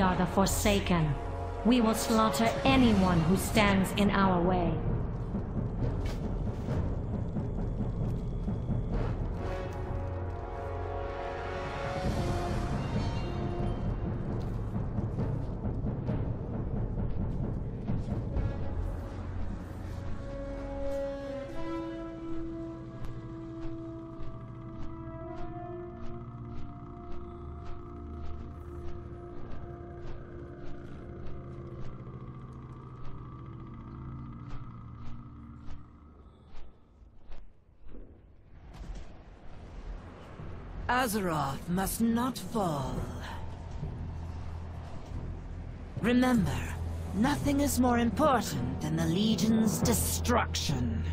are the Forsaken. We will slaughter anyone who stands in our way. Azeroth must not fall. Remember, nothing is more important than the Legion's destruction.